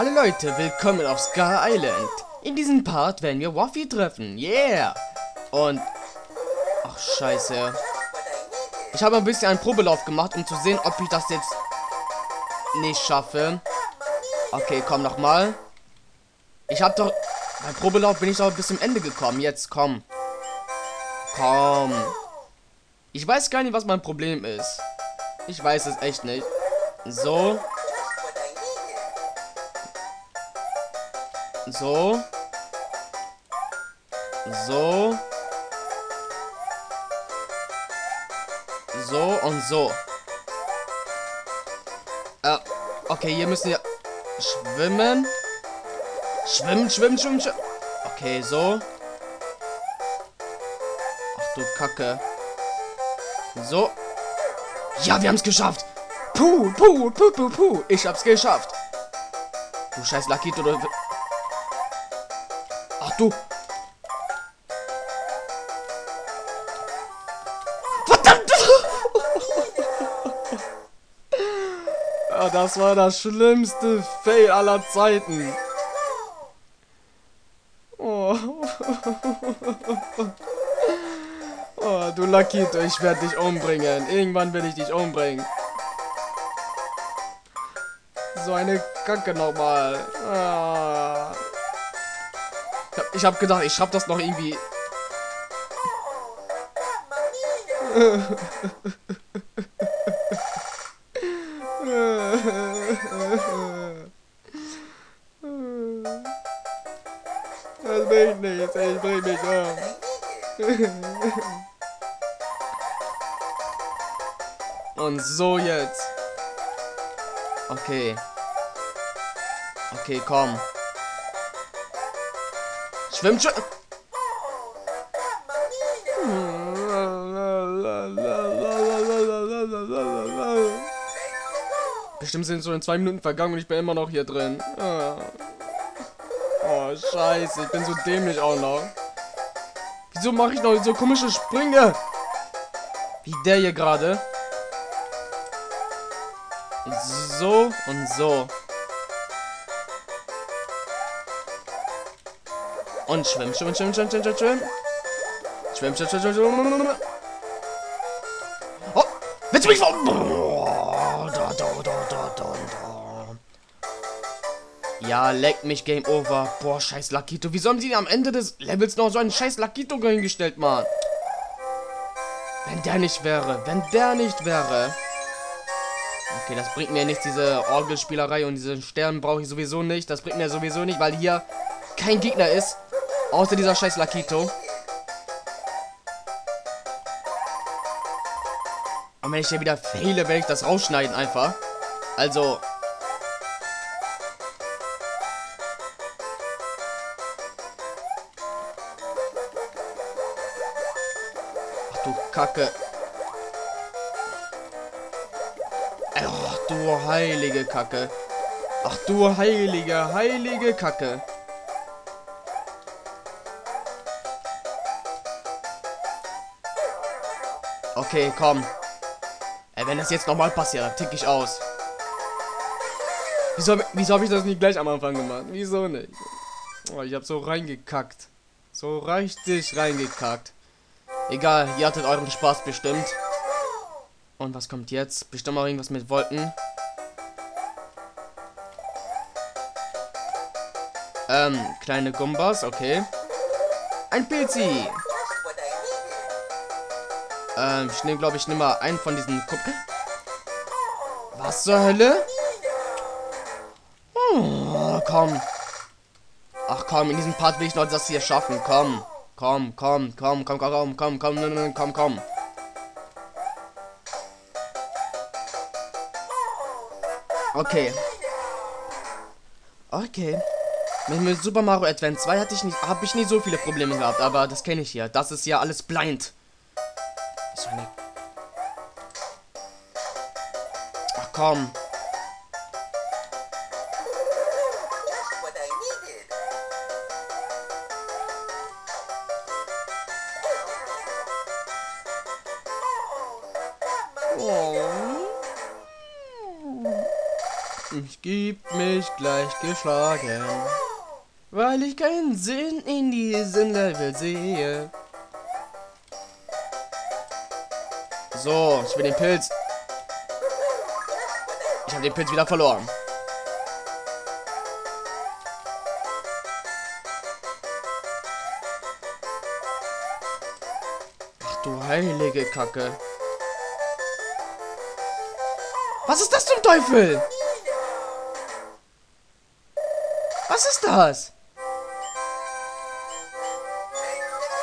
Hallo Leute, willkommen auf Scar Island. In diesem Part werden wir Waffy treffen. Yeah! Und... Ach, scheiße. Ich habe ein bisschen einen Probelauf gemacht, um zu sehen, ob ich das jetzt nicht schaffe. Okay, komm nochmal. Ich habe doch... Beim Probelauf bin ich doch bis zum Ende gekommen. Jetzt, komm. Komm. Ich weiß gar nicht, was mein Problem ist. Ich weiß es echt nicht. So. So. So. So und so. Äh, okay, hier müssen wir schwimmen. Schwimmen, schwimmen, schwimmen, schwimmen. Okay, so. Ach du Kacke. So. Ja, wir haben es geschafft. Puh, puh, puh, puh, puh. Ich hab's geschafft. Du scheiß Lakito, du... Du. Verdammt! ja, das war das schlimmste Fail aller Zeiten. Oh. oh, du Lakito, ich werde dich umbringen. Irgendwann will ich dich umbringen. So eine Kacke nochmal. Ah. Ich hab, ich hab gedacht, ich schaff das noch irgendwie. Das bringt nichts, ich bring mich um. Und so jetzt. Okay. Okay, komm. Schwimmt schon. Bestimmt sind so in zwei Minuten vergangen und ich bin immer noch hier drin. Oh, scheiße, ich bin so dämlich auch noch. Wieso mache ich noch so komische Sprünge? Wie der hier gerade. So und so. Und schwimmen, schwimmen, schwimmen, schwimmen, schwimmen, schwimmen. Schwimmen, schwimmen, schwimmen, schwimmen. Oh, willst du mich ver... Da, da, da, da, da, da. Ja, leck mich, Game Over. Boah, scheiß Lakito. Wieso haben sie am Ende des Levels noch so einen scheiß Lakito hingestellt, Mann? Wenn der nicht wäre, wenn der nicht wäre... Okay, das bringt mir nichts, diese Orgelspielerei und diese Sterne brauche ich sowieso nicht. Das bringt mir sowieso nicht, weil hier kein Gegner ist. Außer dieser scheiß Lakito. Und wenn ich hier wieder fehle, werde ich das rausschneiden einfach. Also... Ach du Kacke. Ach du heilige Kacke. Ach du heilige, heilige Kacke. Okay, komm. Ey, wenn das jetzt nochmal passiert, dann tick ich aus. Wieso, wieso habe ich das nicht gleich am Anfang gemacht? Wieso nicht? Oh, ich habe so reingekackt. So richtig reingekackt. Egal, ihr hattet euren Spaß bestimmt. Und was kommt jetzt? Bestimmt auch irgendwas mit Wolken. Ähm, kleine Gumbas, okay. Ein Pilzi. Ähm, ich nehme, glaube ich, nehme mal einen von diesen Kup Was zur Hölle? Oh, komm. Ach komm, in diesem Part will ich noch das hier schaffen. Komm. Komm, komm, komm, komm, komm, komm, komm, komm, komm, komm. Okay. Okay. Mit Super Mario Advance 2 hatte ich nicht, habe ich nicht so viele Probleme gehabt, aber das kenne ich hier. Das ist ja alles blind. So eine Ach komm. Ich Ich gib mich gleich geschlagen, weil ich keinen Sinn in diesem Level sehe. So, ich will den Pilz. Ich habe den Pilz wieder verloren. Ach du heilige Kacke. Was ist das zum Teufel? Was ist das?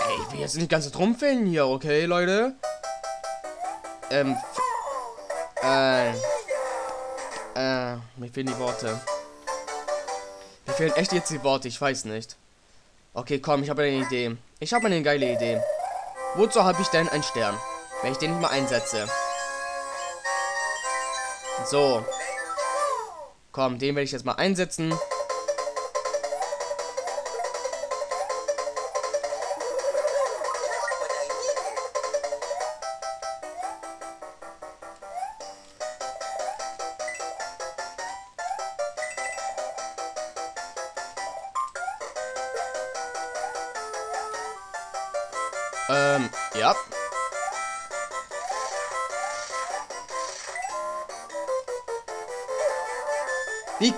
Ey, ich will jetzt nicht ganz Trumpfeln hier, okay, Leute? Ähm, äh, äh, mir fehlen die Worte. Mir fehlen echt jetzt die Worte, ich weiß nicht. Okay, komm, ich habe eine Idee. Ich habe eine geile Idee. Wozu habe ich denn einen Stern, wenn ich den nicht mal einsetze? So. Komm, den werde ich jetzt mal einsetzen.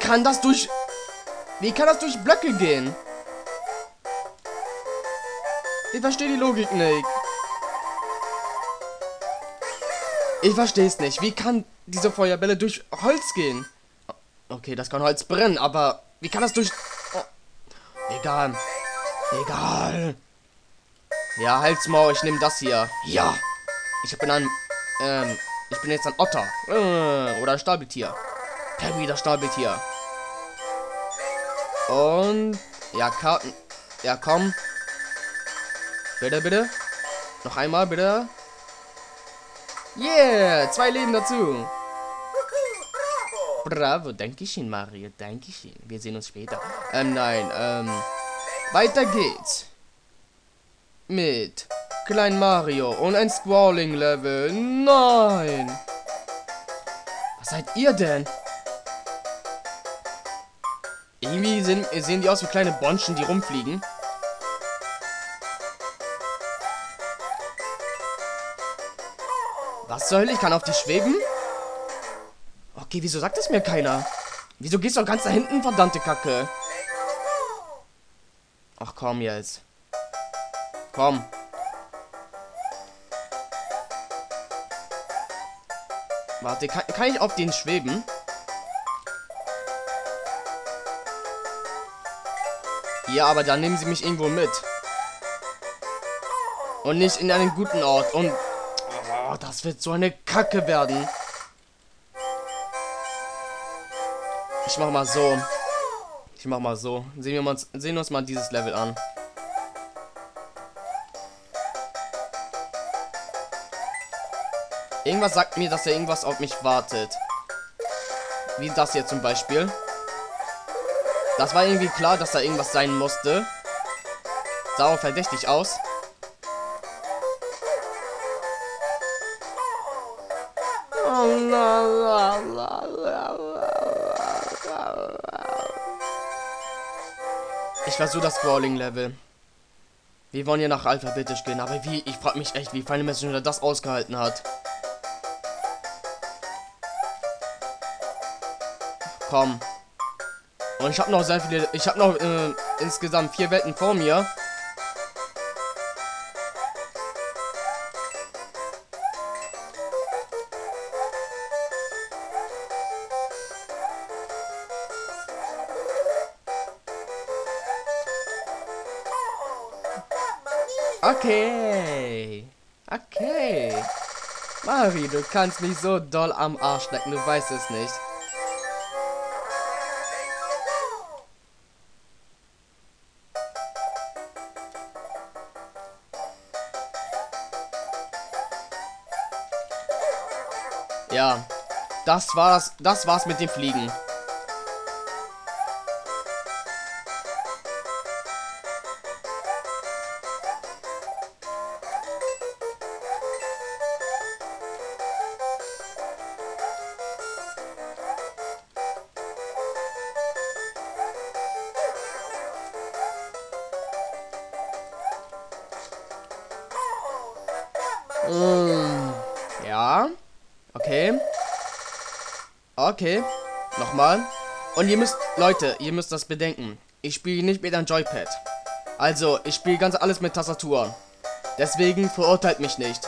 Kann das durch... Wie kann das durch Blöcke gehen? Ich verstehe die Logik nicht. Ich verstehe es nicht. Wie kann diese Feuerbälle durch Holz gehen? Okay, das kann Holz brennen, aber wie kann das durch... Oh. Egal. Egal. Ja, Halsmaul, ich nehme das hier. Ja. Ich bin ein... Ähm, ich bin jetzt ein Otter. Äh, oder ein Stabeltier. Perry, das Stabeltier. Und... Ja, Karten... Ja, komm. Bitte, bitte. Noch einmal, bitte. Yeah, zwei Leben dazu. Bravo, danke schön, Mario. Danke schön. Wir sehen uns später. Ähm, nein, ähm... Weiter geht's. Mit Klein Mario und ein Squalling-Level. Nein! Was seid ihr denn? Sind, sehen die aus wie kleine Bonschen, die rumfliegen. Was Hölle? Ich kann auf die schweben? Okay, wieso sagt es mir keiner? Wieso gehst du ganz da hinten, verdammte Kacke? Ach komm jetzt. Komm. Warte, kann, kann ich auf den schweben? Ja, aber dann nehmen sie mich irgendwo mit. Und nicht in einen guten Ort. Und oh, das wird so eine Kacke werden. Ich mach mal so. Ich mach mal so. Sehen wir uns, sehen uns mal dieses Level an. Irgendwas sagt mir, dass er irgendwas auf mich wartet. Wie das hier zum Beispiel. Das war irgendwie klar, dass da irgendwas sein musste. Sah auch verdächtig aus. Ich versuche das Crawling-Level. Wir wollen ja nach alphabetisch gehen, aber wie? Ich frage mich echt, wie Final Messenger das ausgehalten hat. Komm. Und ich habe noch sehr viele. Ich habe noch äh, insgesamt vier Wetten vor mir. Okay. Okay. Mari, du kannst mich so doll am Arsch lecken, du weißt es nicht. Das war's, das war's mit dem Fliegen. Okay. Nochmal. Und ihr müsst, Leute, ihr müsst das bedenken. Ich spiele nicht mit einem Joypad. Also, ich spiele ganz alles mit Tastatur. Deswegen verurteilt mich nicht.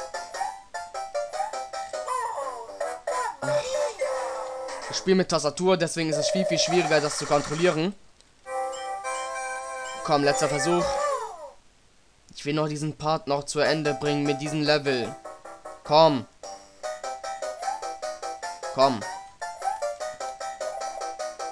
Ich spiele mit Tastatur, deswegen ist es viel, viel schwieriger, das zu kontrollieren. Komm, letzter Versuch. Ich will noch diesen Part noch zu Ende bringen mit diesem Level. Komm. Komm.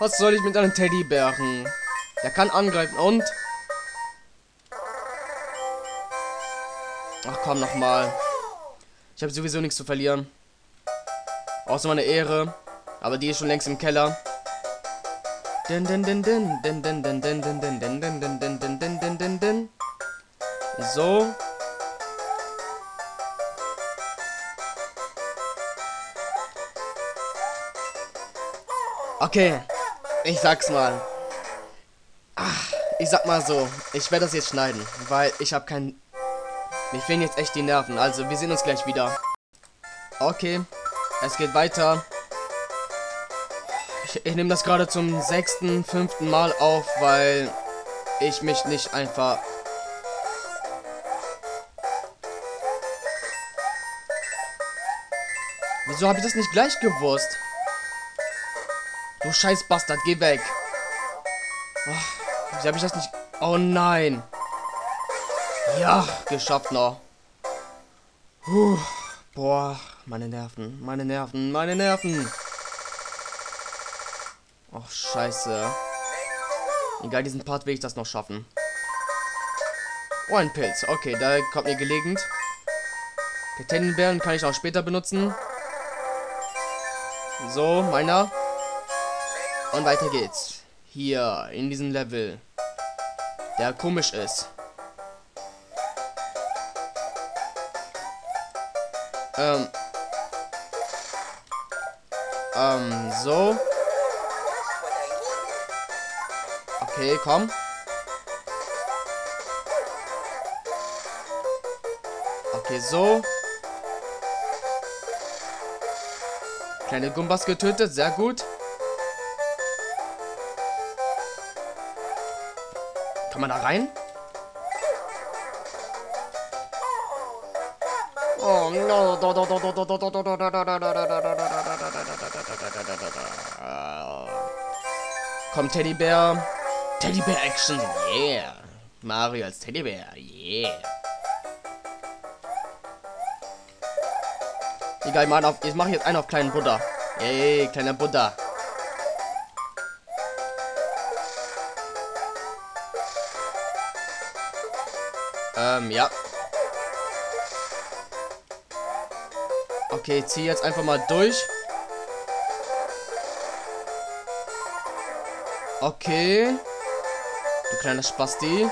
Was soll ich mit einem Teddybären? Der kann angreifen und... Ach komm, nochmal. Ich habe sowieso nichts zu verlieren. Außer meine Ehre. Aber die ist schon längst im Keller. So. Okay. Ich sag's mal. Ach, ich sag mal so. Ich werde das jetzt schneiden. Weil ich habe kein... Mir fehlen jetzt echt die Nerven. Also, wir sehen uns gleich wieder. Okay. Es geht weiter. Ich, ich nehme das gerade zum sechsten, fünften Mal auf, weil ich mich nicht einfach... Wieso habe ich das nicht gleich gewusst? Du scheiß Bastard, geh weg. Oh, wieso habe ich das nicht... Oh nein. Ja, geschafft noch. Puh, boah. Meine Nerven, meine Nerven, meine Nerven. Ach, scheiße. Egal, diesen Part will ich das noch schaffen. Oh, ein Pilz. Okay, da kommt mir gelegend. Die Tendenbären kann ich auch später benutzen. So, meiner. Und weiter geht's. Hier, in diesem Level. Der komisch ist. Ähm, ähm, so. Okay, komm. Okay, so. Kleine Gumbas getötet, sehr gut. Kann man da rein? Oh no. Komm, Teddybär. Teddybär Action, yeah. Mario als Teddybär, yeah. Egal, ich mache jetzt einen auf kleinen Buddha. Yay, kleiner Buddha. Ähm, ja. Okay, zieh jetzt einfach mal durch. Okay. Du kleiner Spasti.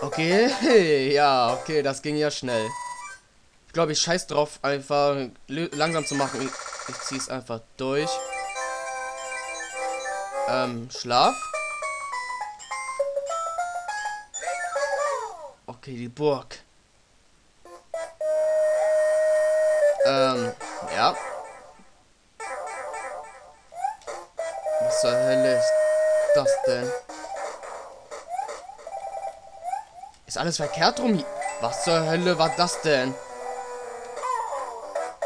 Okay, ja, okay, das ging ja schnell. Ich glaube, ich scheiß drauf, einfach langsam zu machen. Ich, ich zieh's einfach durch. Ähm, Schlaf. Okay, die Burg. Ähm, ja. Was zur Hölle ist das denn? Ist alles verkehrt rum? Was zur Hölle war das denn?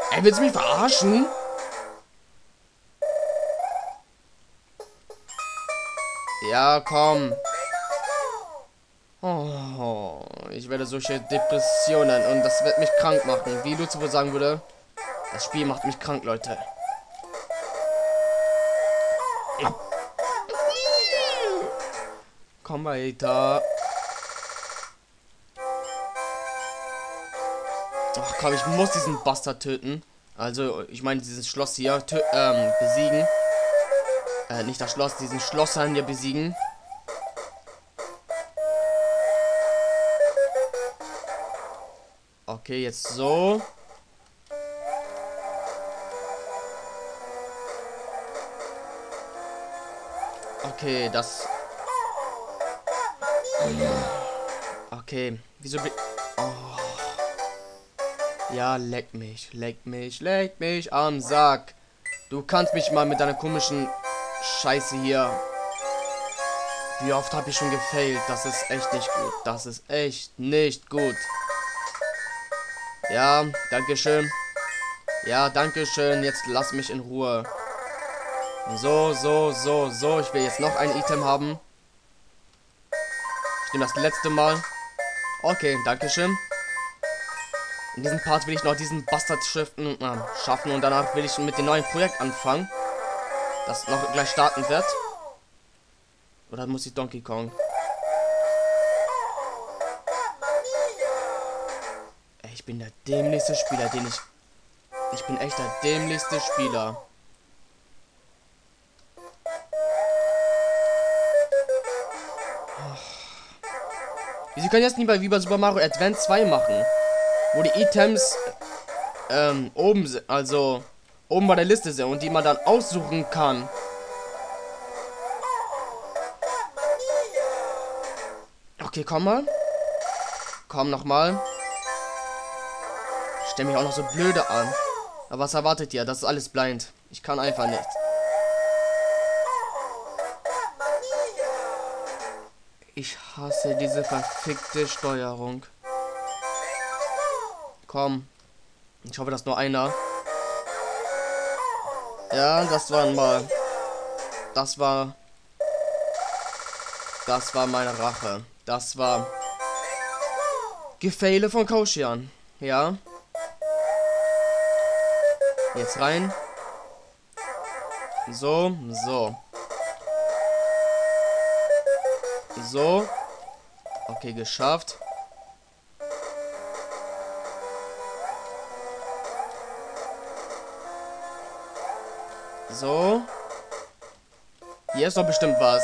Ey, willst du mich verarschen? Ja, komm. Oh, ich werde solche Depressionen und das wird mich krank machen. Wie Luzi wohl sagen würde, das Spiel macht mich krank, Leute. Ja. Komm weiter. Ach komm, ich muss diesen Bastard töten. Also, ich meine, dieses Schloss hier ähm, besiegen. Äh, nicht das Schloss, diesen Schlossheim hier besiegen. Okay, jetzt so. Okay, das... Okay, wieso... Oh. Ja, leck mich, leck mich, leck mich am Sack. Du kannst mich mal mit deiner komischen Scheiße hier. Wie oft habe ich schon gefailt? Das ist echt nicht gut. Das ist echt nicht gut. Ja, danke schön. Ja, danke schön. Jetzt lass mich in Ruhe. So, so, so, so. Ich will jetzt noch ein Item haben. Ich nehme das letzte Mal. Okay, danke schön. In diesem Part will ich noch diesen Bastard-Schriften äh, schaffen und danach will ich mit dem neuen Projekt anfangen. Das noch gleich starten wird. Oder muss ich Donkey Kong? Bin der dämlichste Spieler, den ich... Ich bin echt der dämlichste Spieler. Sie können jetzt nie bei wie bei Super Mario Advance 2 machen. Wo die Items ähm, oben sind, also oben bei der Liste sind und die man dann aussuchen kann. Okay, komm mal. Komm noch mal. Stell mich auch noch so blöde an. Aber was erwartet ihr? Das ist alles blind. Ich kann einfach nicht. Ich hasse diese verfickte Steuerung. Komm. Ich hoffe, dass nur einer. Ja, das war mal. Das war. Das war meine Rache. Das war. Gefehle von Kauschian. Ja. Jetzt rein. So, so. So. Okay, geschafft. So. Hier ist doch bestimmt was.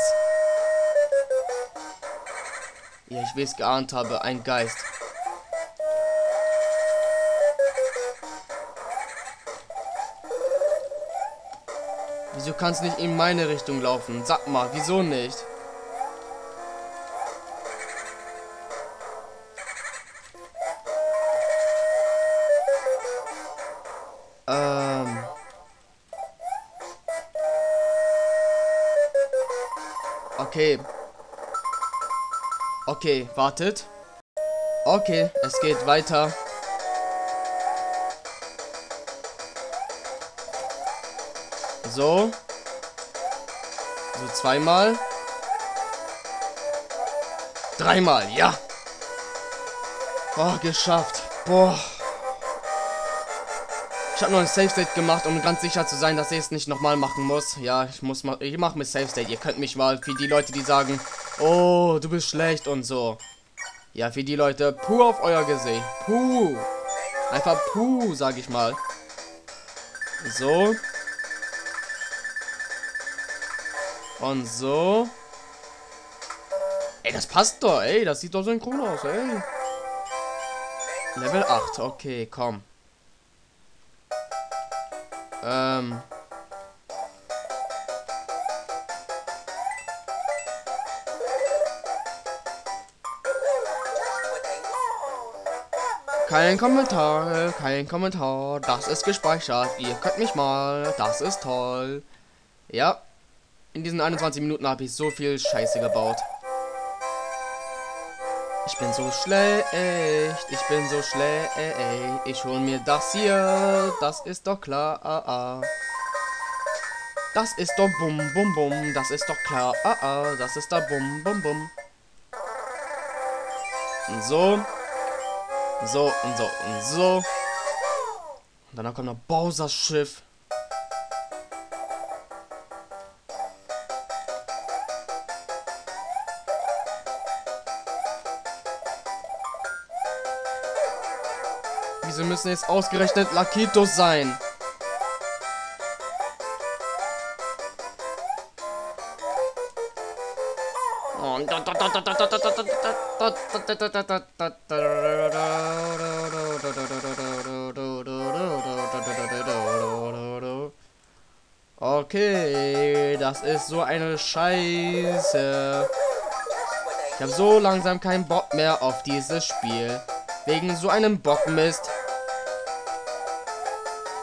Ja, ich will es geahnt habe. Ein Geist. Wieso kannst du nicht in meine Richtung laufen? Sag mal, wieso nicht? Okay. Okay, wartet. Okay, es geht weiter. So. So zweimal. Dreimal, ja. Oh, geschafft. Boah. Ich habe noch ein Safe State gemacht, um ganz sicher zu sein, dass ich es nicht nochmal machen muss. Ja, ich muss mal, ich mache mit Safe State. Ihr könnt mich mal für die Leute, die sagen, oh, du bist schlecht und so. Ja, für die Leute, puh auf euer Gesicht. Puh. Einfach puh, sag ich mal. So. Und so. Ey, das passt doch, ey. Das sieht doch synchron aus, ey. Level 8, okay, komm. Ähm. Kein Kommentar, kein Kommentar. Das ist gespeichert. Ihr könnt mich mal. Das ist toll. Ja. In diesen 21 Minuten habe ich so viel Scheiße gebaut. Ich bin so schlecht, ich bin so schlecht. Ich hol mir das hier, das ist doch klar. Das ist doch bum bum bum, das ist doch klar. Das ist da bum bum bum. Und so. So und so und so. Und danach kommt noch Bowsers Schiff. Müssen jetzt ausgerechnet Lakitos sein? Okay, das ist so eine Scheiße. Ich habe so langsam keinen Bock mehr auf dieses Spiel. Wegen so einem Bockmist.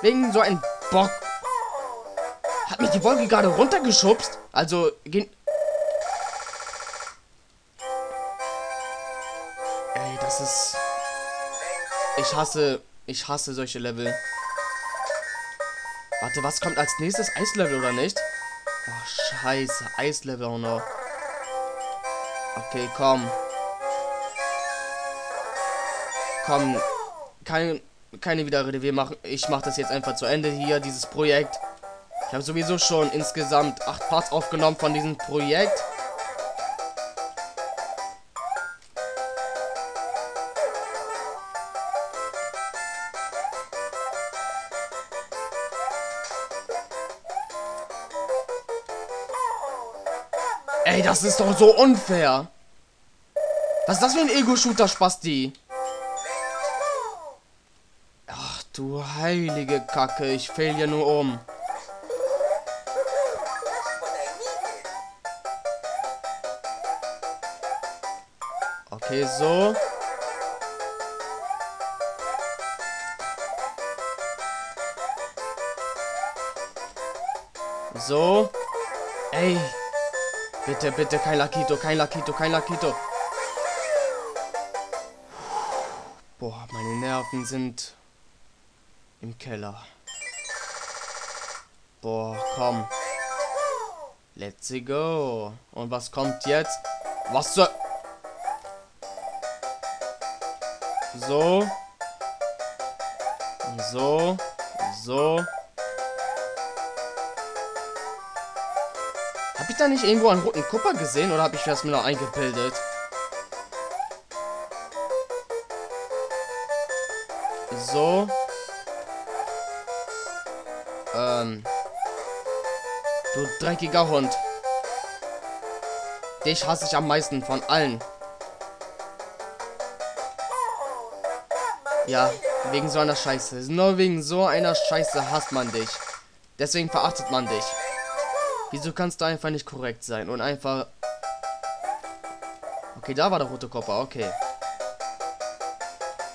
Wegen so einem Bock. Hat mich die Wolke gerade runtergeschubst? Also, gehen. Ey, das ist. Ich hasse. Ich hasse solche Level. Warte, was kommt als nächstes? Eislevel oder nicht? Oh, scheiße. Eislevel auch noch. Okay, komm. Komm. Keine, keine Widerrede. Wir machen, ich mache das jetzt einfach zu Ende hier, dieses Projekt. Ich habe sowieso schon insgesamt acht Parts aufgenommen von diesem Projekt. Ey, das ist doch so unfair. Was ist das für ein Ego-Shooter, Spasti? Du heilige Kacke, ich fehl hier nur um. Okay, so. So. Ey. Bitte, bitte, kein Lakito, kein Lakito, kein Lakito. Boah, meine Nerven sind im Keller. Boah, komm. Let's go. Und was kommt jetzt? Was soll... So. So. So. Habe ich da nicht irgendwo einen roten Kupper gesehen oder habe ich das mir noch eingebildet? So. Ähm. Du dreckiger Hund. Dich hasse ich am meisten von allen. Ja, wegen so einer Scheiße. Nur wegen so einer Scheiße hasst man dich. Deswegen verachtet man dich. Wieso kannst du einfach nicht korrekt sein und einfach... Okay, da war der rote Kopper, okay.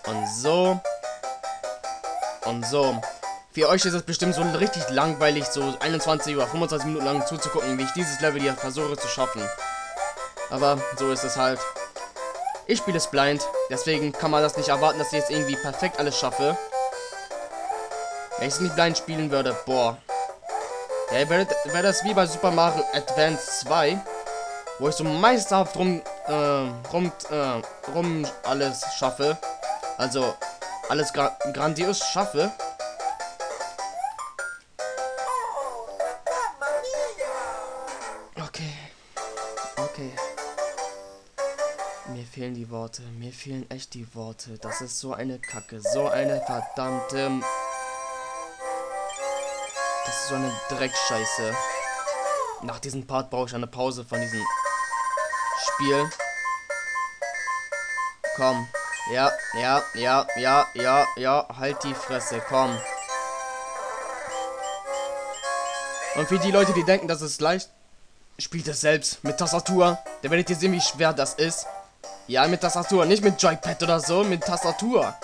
Und so. Und so. Für euch ist es bestimmt so richtig langweilig, so 21 oder 25 Minuten lang zuzugucken, wie ich dieses Level hier versuche zu schaffen. Aber so ist es halt. Ich spiele es blind, deswegen kann man das nicht erwarten, dass ich jetzt irgendwie perfekt alles schaffe. Wenn ich es nicht blind spielen würde, boah, ja, wäre wär das wie bei Super Mario Advance 2, wo ich so meisterhaft rum, äh, rum, äh, rum alles schaffe. Also, alles gra grandios schaffe. Worte. Mir fehlen echt die Worte. Das ist so eine Kacke. So eine verdammte das ist so eine Dreckscheiße. Nach diesem Part brauche ich eine Pause von diesem Spiel. Komm. Ja, ja, ja, ja, ja, ja. Halt die Fresse, komm. Und für die Leute, die denken, das ist leicht, spielt es selbst mit Tastatur. Da werdet ihr sehen, wie schwer das ist. Ja, mit Tastatur, nicht mit Joypad oder so, mit Tastatur.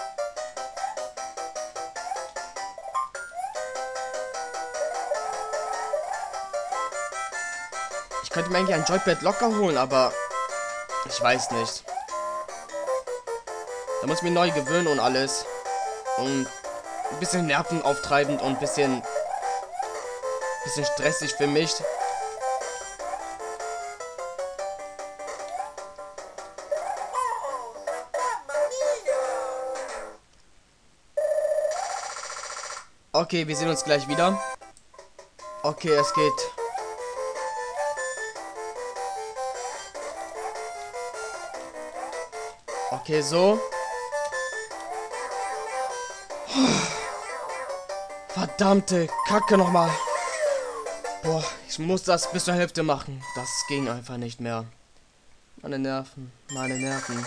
könnte mir eigentlich ein Joypad locker holen, aber ich weiß nicht. Da muss ich mir neu gewöhnen und alles. Und ein bisschen nervenauftreibend und ein bisschen, bisschen stressig für mich. Okay, wir sehen uns gleich wieder. Okay, es geht Okay, so. Verdammte Kacke nochmal. Boah, ich muss das bis zur Hälfte machen. Das ging einfach nicht mehr. Meine Nerven, meine Nerven.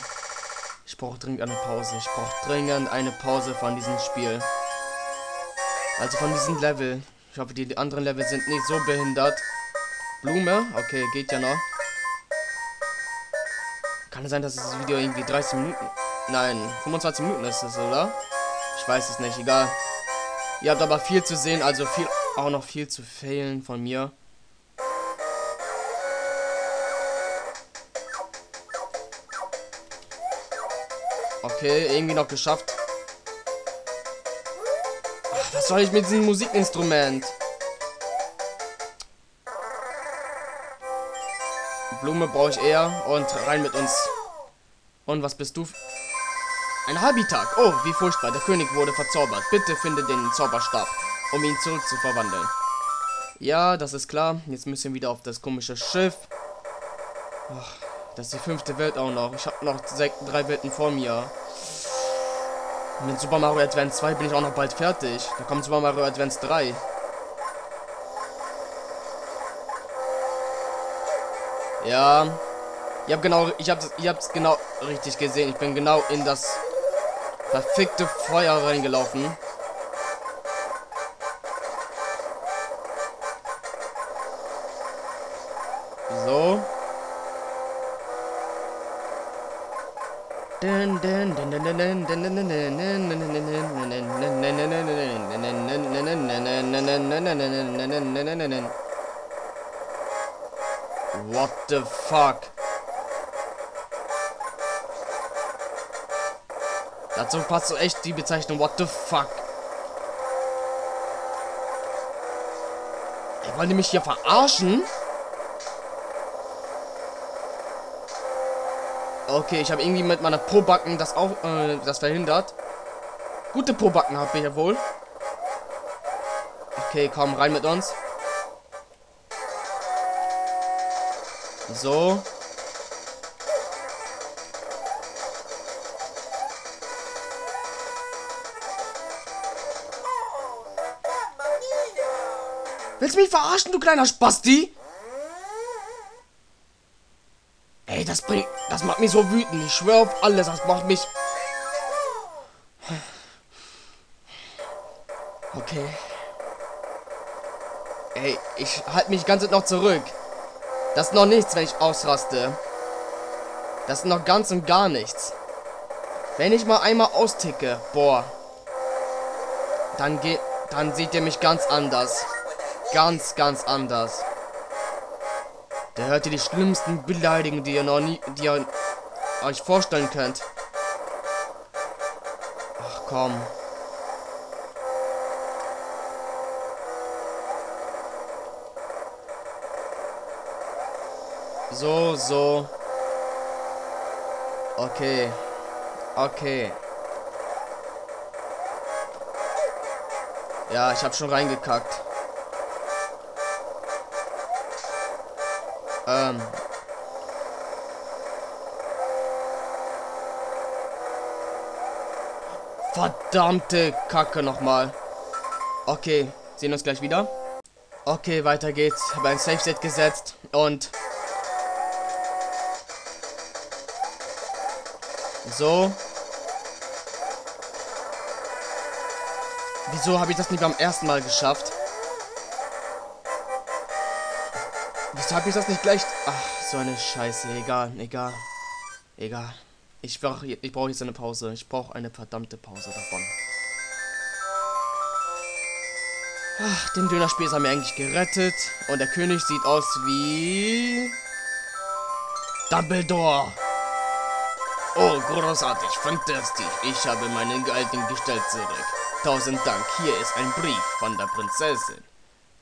Ich brauche dringend eine Pause. Ich brauche dringend eine Pause von diesem Spiel. Also von diesem Level. Ich hoffe, die anderen Level sind nicht so behindert. Blume? Okay, geht ja noch. Kann es sein, dass dieses Video irgendwie 30 Minuten... Nein, 25 Minuten ist es, oder? Ich weiß es nicht, egal. Ihr habt aber viel zu sehen, also viel auch noch viel zu fehlen von mir. Okay, irgendwie noch geschafft. Was soll ich mit diesem Musikinstrument? Blume brauche ich eher und rein mit uns. Und was bist du? Ein Habitat. Oh, wie furchtbar. Der König wurde verzaubert. Bitte finde den Zauberstab, um ihn zurückzuverwandeln. Ja, das ist klar. Jetzt müssen wir wieder auf das komische Schiff. Oh, das ist die fünfte Welt auch noch. Ich habe noch drei Welten vor mir. Mit Super Mario Advance 2 bin ich auch noch bald fertig. Da kommt Super Mario Advance 3. Ja. Ich habe genau, ich habe ihr habt's genau richtig gesehen. Ich bin genau in das verfickte Feuer reingelaufen. The fuck? Dazu passt so echt die Bezeichnung What the fuck. Ey, wollen die mich hier verarschen? Okay, ich habe irgendwie mit meiner Probacken das auch äh, das verhindert. Gute Probacken habe ich ja wohl. Okay, komm rein mit uns. So. Willst du mich verarschen, du kleiner Spasti? Ey, das bringt. Das macht mich so wütend. Ich schwöre auf alles. Das macht mich. Okay. Ey, ich halte mich ganz noch zurück. Das ist noch nichts, wenn ich ausraste. Das ist noch ganz und gar nichts. Wenn ich mal einmal austicke, boah. Dann geht. Dann seht ihr mich ganz anders ganz, ganz anders. Der hört ihr die schlimmsten Beleidigungen, die ihr noch nie, die ihr euch vorstellen könnt. Ach komm. So, so. Okay. Okay. Ja, ich habe schon reingekackt. Ähm. Verdammte Kacke nochmal. Okay, sehen uns gleich wieder. Okay, weiter geht's. Habe ein Safe Set gesetzt und so. Wieso habe ich das nicht beim ersten Mal geschafft? Wieso habe ich das nicht gleich... Ach, so eine Scheiße. Egal, egal. Egal. Ich brauche ich brauch jetzt eine Pause. Ich brauche eine verdammte Pause davon. Ach, den Dönerspieß haben wir eigentlich gerettet. Und der König sieht aus wie... Dumbledore. Oh, großartig, fantastisch. Ich habe meinen alten Gestalt zurück. Tausend Dank. Hier ist ein Brief von der Prinzessin.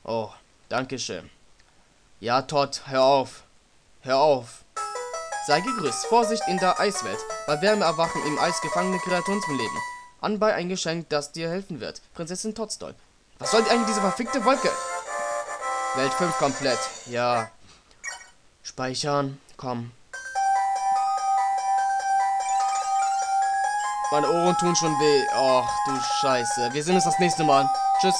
Oh, Dankeschön. Ja, Todd, hör auf. Hör auf. Sei gegrüßt. Vorsicht in der Eiswelt. Bei Wärme erwachen im Eis gefangene Kreaturen zum Leben. Anbei ein Geschenk, das dir helfen wird. Prinzessin Toddstoll. Was soll eigentlich diese verfickte Wolke? Welt 5 komplett. Ja. Speichern. Komm. Meine Ohren tun schon weh. Och, du Scheiße. Wir sehen uns das nächste Mal. Tschüss.